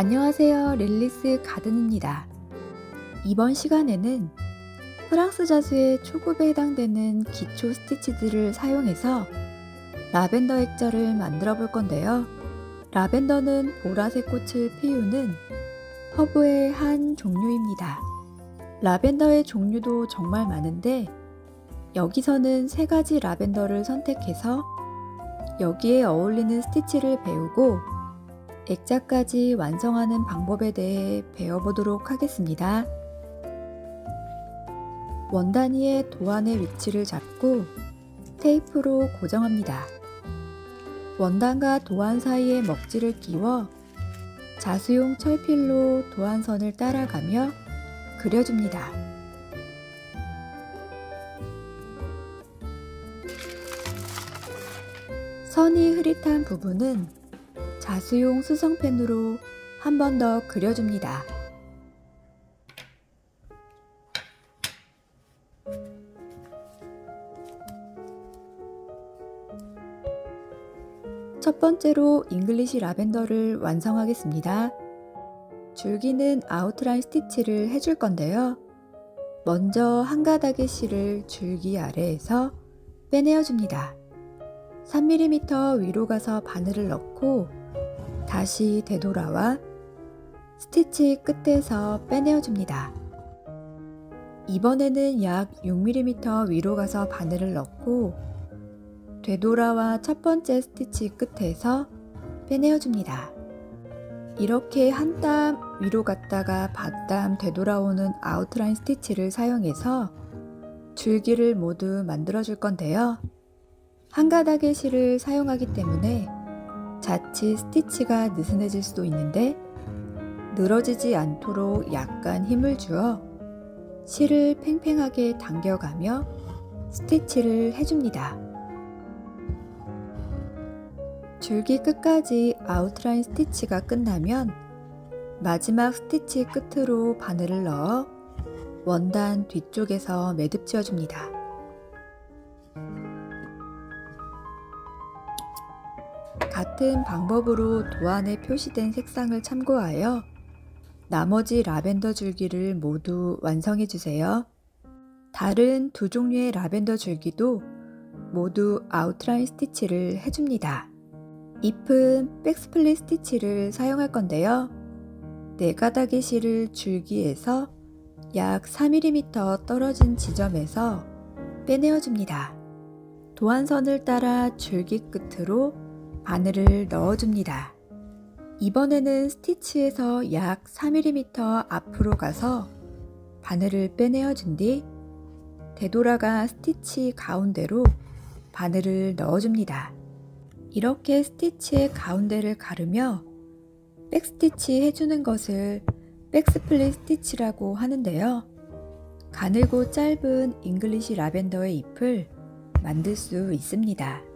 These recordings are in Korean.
안녕하세요 릴리스 가든입니다. 이번 시간에는 프랑스 자수의 초급에 해당되는 기초 스티치들을 사용해서 라벤더 액자를 만들어 볼 건데요. 라벤더는 보라색 꽃을 피우는 허브의 한 종류입니다. 라벤더의 종류도 정말 많은데 여기서는 세 가지 라벤더를 선택해서 여기에 어울리는 스티치를 배우고 액자까지 완성하는 방법에 대해 배워보도록 하겠습니다. 원단위의 도안의 위치를 잡고 테이프로 고정합니다. 원단과 도안 사이에 먹지를 끼워 자수용 철필로 도안선을 따라가며 그려줍니다. 선이 흐릿한 부분은 자수용 수성펜으로 한 번 더 그려줍니다. 첫 번째로 English 라벤더를 완성하겠습니다. 줄기는 outline 스티치를 해줄 건데요. 먼저 한 가닥의 실을 줄기 아래에서 빼내어 줍니다. 3mm 위로 가서 바늘을 넣고 다시 되돌아와 스티치 끝에서 빼내어 줍니다. 이번에는 약 6mm 위로 가서 바늘을 넣고 되돌아와 첫 번째 스티치 끝에서 빼내어 줍니다. 이렇게 한 땀 위로 갔다가 반땀 되돌아오는 아웃라인 스티치를 사용해서 줄기를 모두 만들어 줄 건데요. 한 가닥의 실을 사용하기 때문에 자칫 스티치가 느슨해질 수도 있는데 늘어지지 않도록 약간 힘을 주어 실을 팽팽하게 당겨가며 스티치를 해줍니다. 줄기 끝까지 아웃라인 스티치가 끝나면 마지막 스티치 끝으로 바늘을 넣어 원단 뒤쪽에서 매듭 지어줍니다. 같은 방법으로 도안에 표시된 색상을 참고하여 나머지 라벤더 줄기를 모두 완성해 주세요. 다른 두 종류의 라벤더 줄기도 모두 outline 스티치를 해줍니다. 잎은 back split 스티치를 사용할 건데요. 네 가닥의 실을 줄기에서 약 4mm 떨어진 지점에서 빼내어 줍니다. 도안선을 따라 줄기 끝으로 바늘을 넣어줍니다. 이번에는 스티치에서 약 4mm 앞으로 가서 바늘을 빼내어 준 뒤 되돌아가 스티치 가운데로 바늘을 넣어줍니다. 이렇게 스티치의 가운데를 가르며 back 스티치 해주는 것을 back split 스티치라고 하는데요. 가늘고 짧은 English 라벤더의 잎을 만들 수 있습니다.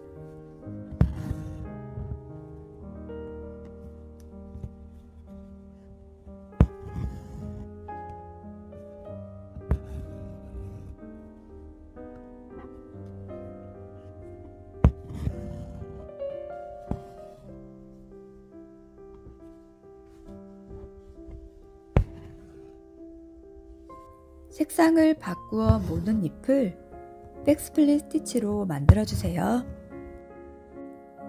색상을 바꾸어 모든 잎을 back split 스티치로 만들어주세요.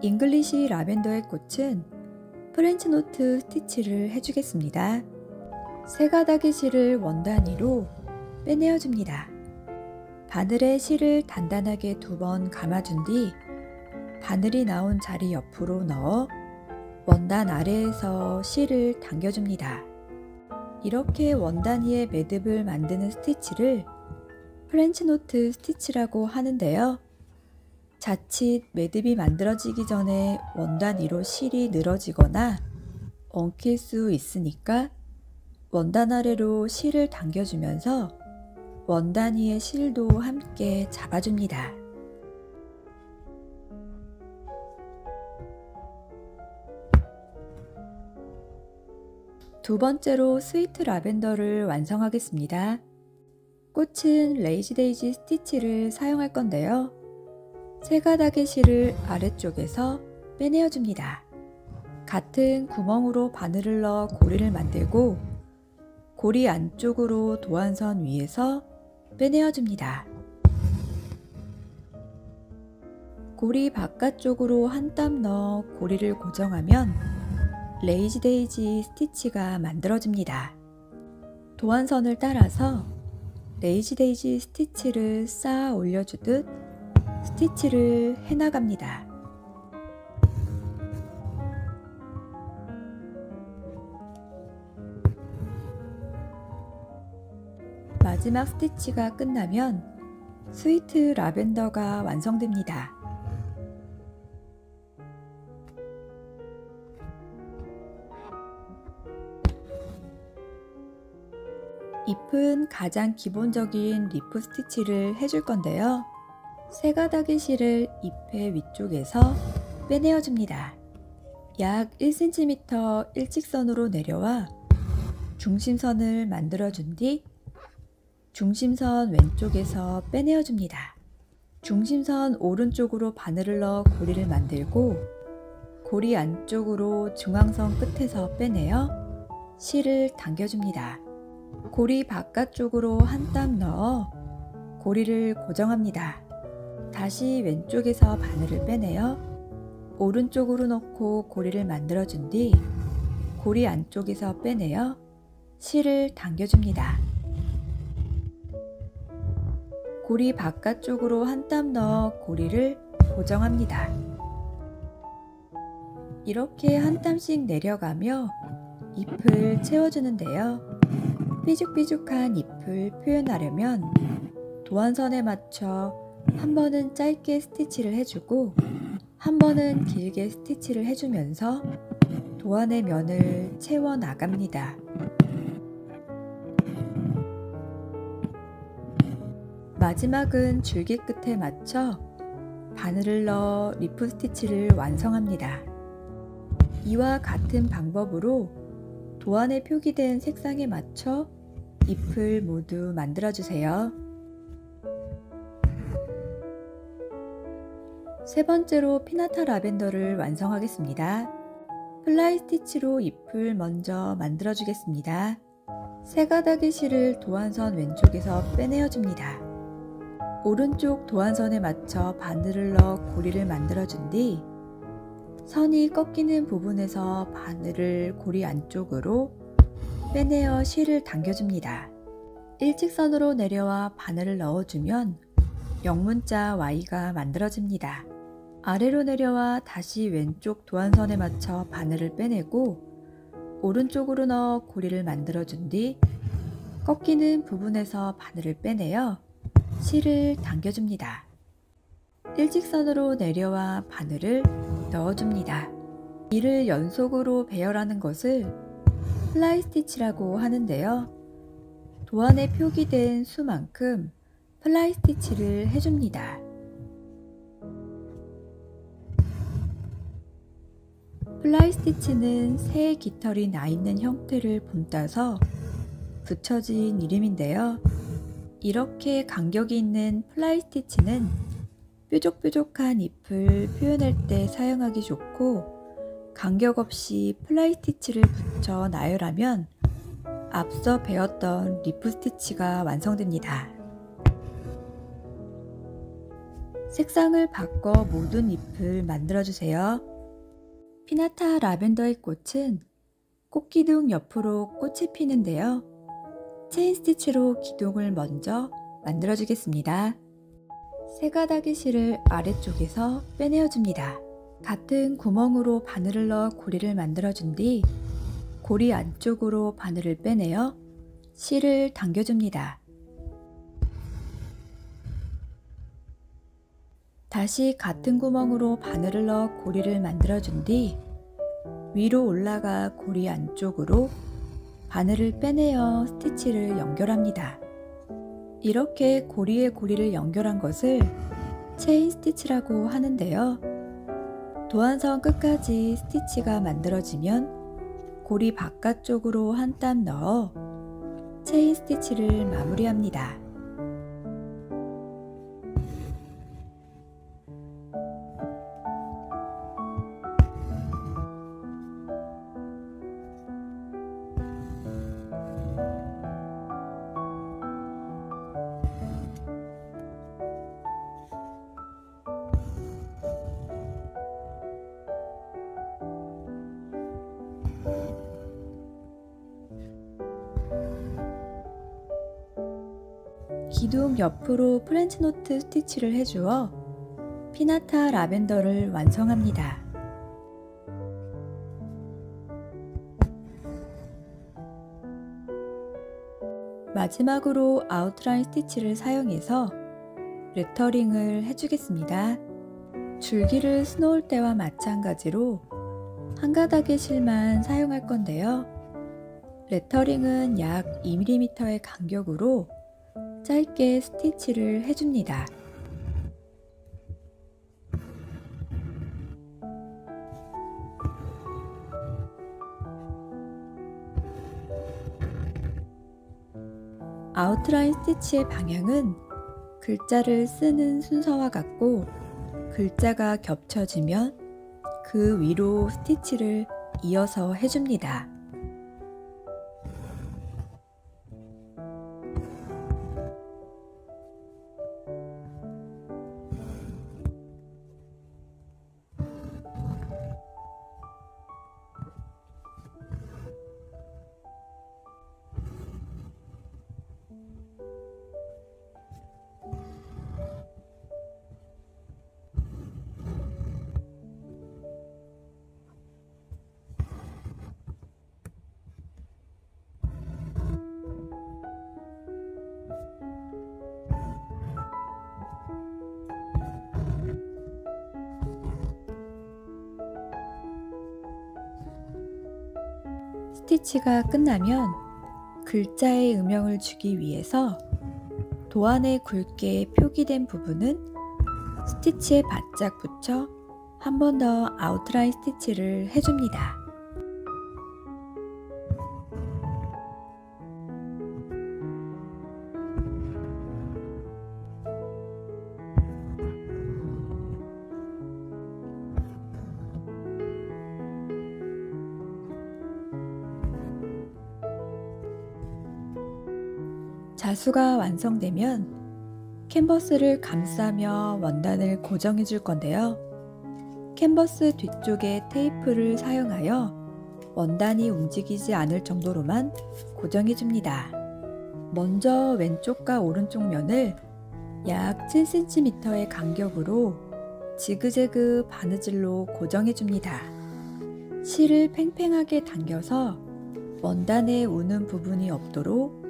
English 라벤더의 꽃은 French knot 스티치를 해주겠습니다. 세 가닥의 실을 원단 위로 빼내어 줍니다. 바늘에 실을 단단하게 두 번 감아준 뒤 바늘이 나온 자리 옆으로 넣어 원단 아래에서 실을 당겨줍니다. 이렇게 원단 위에 매듭을 만드는 스티치를 French knot 스티치라고 하는데요. 자칫 매듭이 만들어지기 전에 원단 위로 실이 늘어지거나 엉킬 수 있으니까 원단 아래로 실을 당겨주면서 원단 위의 실도 함께 잡아줍니다. 두 번째로 sweet 라벤더를 완성하겠습니다. 꽃은 lazy daisy 스티치를 사용할 건데요. 세 가닥의 실을 아래쪽에서 빼내어 줍니다. 같은 구멍으로 바늘을 넣어 고리를 만들고 고리 안쪽으로 도안선 위에서 빼내어 줍니다. 고리 바깥쪽으로 한 땀 넣어 고리를 고정하면 lazy daisy stitch가 만들어집니다. 도안선을 따라서 lazy daisy stitch를 쌓아 올려주듯 스티치를 해나갑니다. 마지막 스티치가 끝나면 스위트 라벤더가 완성됩니다. 잎은 가장 기본적인 leaf stitch를 해줄 건데요. 세 가닥의 실을 잎의 위쪽에서 빼내어 줍니다. 약 1cm 일직선으로 내려와 중심선을 만들어 준 뒤 중심선 왼쪽에서 빼내어 줍니다. 중심선 오른쪽으로 바늘을 넣어 고리를 만들고 고리 안쪽으로 중앙선 끝에서 빼내어 실을 당겨줍니다. 고리 바깥쪽으로 한 땀 넣어 고리를 고정합니다. 다시 왼쪽에서 바늘을 빼내어 오른쪽으로 넣고 고리를 만들어 준 뒤 고리 안쪽에서 빼내어 실을 당겨줍니다. 고리 바깥쪽으로 한 땀 넣어 고리를 고정합니다. 이렇게 한 땀씩 내려가며 잎을 채워주는데요. 삐죽삐죽한 잎을 표현하려면 도안선에 맞춰 한 번은 짧게 스티치를 해주고 한 번은 길게 스티치를 해주면서 도안의 면을 채워 나갑니다. 마지막은 줄기 끝에 맞춰 바늘을 넣어 leaf stitch를 완성합니다. 이와 같은 방법으로 도안에 표기된 색상에 맞춰 잎을 모두 만들어주세요. 세 번째로 피나타 라벤더를 완성하겠습니다. fly stitch로 잎을 먼저 만들어주겠습니다. 세 가닥의 실을 도안선 왼쪽에서 빼내어줍니다. 오른쪽 도안선에 맞춰 바늘을 넣어 고리를 만들어준 뒤 선이 꺾이는 부분에서 바늘을 고리 안쪽으로 빼내어 실을 당겨줍니다. 일직선으로 내려와 바늘을 넣어주면 영문자 Y가 만들어집니다. 아래로 내려와 다시 왼쪽 도안선에 맞춰 바늘을 빼내고 오른쪽으로 넣어 고리를 만들어준 뒤 꺾이는 부분에서 바늘을 빼내어 실을 당겨줍니다. 일직선으로 내려와 바늘을 넣어줍니다. 이를 연속으로 배열하는 것을 fly stitch라고 하는데요. 도안에 표기된 수만큼 fly stitch를 해줍니다. fly stitch는 새의 깃털이 나 있는 형태를 본따서 붙여진 이름인데요. 이렇게 간격이 있는 fly stitch는 뾰족뾰족한 잎을 표현할 때 사용하기 좋고 간격 없이 fly stitch를 붙여 나열하면 앞서 배웠던 leaf stitch가 완성됩니다. 색상을 바꿔 모든 잎을 만들어주세요. 피나타 라벤더의 꽃은 꽃기둥 옆으로 꽃이 피는데요. 체인 스티치로 기둥을 먼저 만들어주겠습니다. 세 가닥의 실을 아래쪽에서 빼내어줍니다. 같은 구멍으로 바늘을 넣어 고리를 만들어준 뒤 고리 안쪽으로 바늘을 빼내어 실을 당겨줍니다. 다시 같은 구멍으로 바늘을 넣어 고리를 만들어준 뒤 위로 올라가 고리 안쪽으로 바늘을 빼내어 스티치를 연결합니다. 이렇게 고리에 고리를 연결한 것을 체인 스티치라고 하는데요. 도안선 끝까지 스티치가 만들어지면 고리 바깥쪽으로 한 땀 넣어 체인 스티치를 마무리합니다. 기둥 옆으로 French knot stitch를 해주어 피나타 라벤더를 완성합니다. 마지막으로 아웃라인 스티치를 사용해서 레터링을 해주겠습니다. 줄기를 수놓을 때와 마찬가지로 한 가닥의 실만 사용할 건데요. 레터링은 약 2mm의 간격으로 짧게 스티치를 해줍니다. 아웃라인 스티치의 방향은 글자를 쓰는 순서와 같고 글자가 겹쳐지면 그 위로 스티치를 이어서 해줍니다. 스티치가 끝나면 글자의 음영을 주기 위해서 도안에 굵게 표기된 부분은 스티치에 바짝 붙여 한 번 더 아웃라인 스티치를 해줍니다. 자수가 완성되면 캔버스를 감싸며 원단을 고정해 줄 건데요. 캔버스 뒤쪽에 테이프를 사용하여 원단이 움직이지 않을 정도로만 고정해 줍니다. 먼저 왼쪽과 오른쪽 면을 약 7cm의 간격으로 지그재그 바느질로 고정해 줍니다. 실을 팽팽하게 당겨서 원단에 우는 부분이 없도록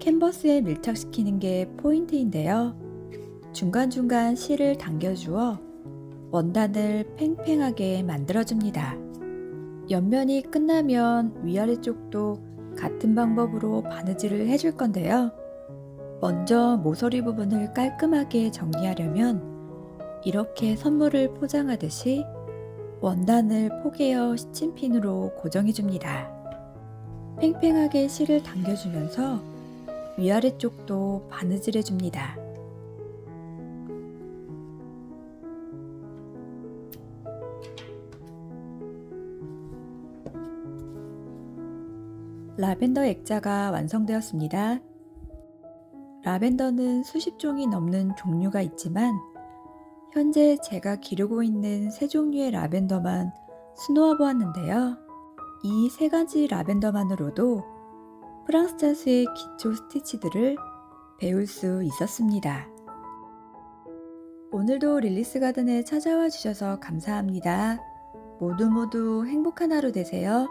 캔버스에 밀착시키는 게 포인트인데요. 중간중간 실을 당겨주어 원단을 팽팽하게 만들어줍니다. 옆면이 끝나면 위아래 쪽도 같은 방법으로 바느질을 해줄 건데요. 먼저 모서리 부분을 깔끔하게 정리하려면 이렇게 선물을 포장하듯이 원단을 포개어 시침핀으로 고정해줍니다. 팽팽하게 실을 당겨주면서 위아래 쪽도 바느질 해줍니다. 라벤더 액자가 완성되었습니다. 라벤더는 수십 종이 넘는 종류가 있지만 현재 제가 기르고 있는 세 종류의 라벤더만 수놓아 보았는데요. 이 세 가지 라벤더만으로도 프랑스 자수의 기초 스티치들을 배울 수 있었습니다. 오늘도 릴리스 가든에 찾아와 주셔서 감사합니다. 모두 모두 행복한 하루 되세요.